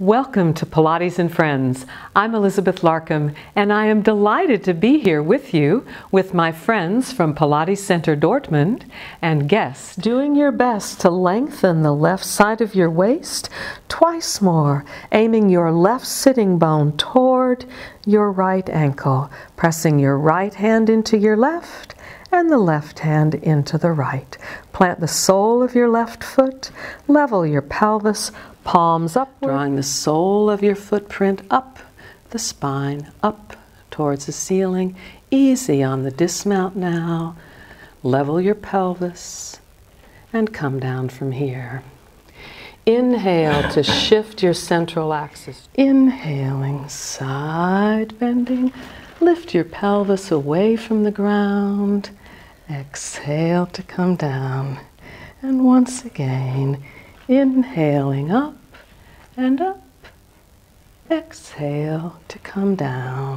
Welcome to Pilates and Friends. I'm Elizabeth Larkam, and I am delighted to be here with you with my friends from Pilates Center Dortmund and guests doing your best to lengthen the left side of your waist twice more, aiming your left sitting bone toward your right ankle, pressing your right hand into your left and the left hand into the right. Plant the sole of your left foot, level your pelvis, palms up, drawing the sole of your footprint up the spine, up towards the ceiling. Easy on the dismount now. Level your pelvis and come down from here. Inhale to shift your central axis. Inhaling, side bending. Lift your pelvis away from the ground. Exhale to come down. And once again, inhaling up and up. Exhale to come down.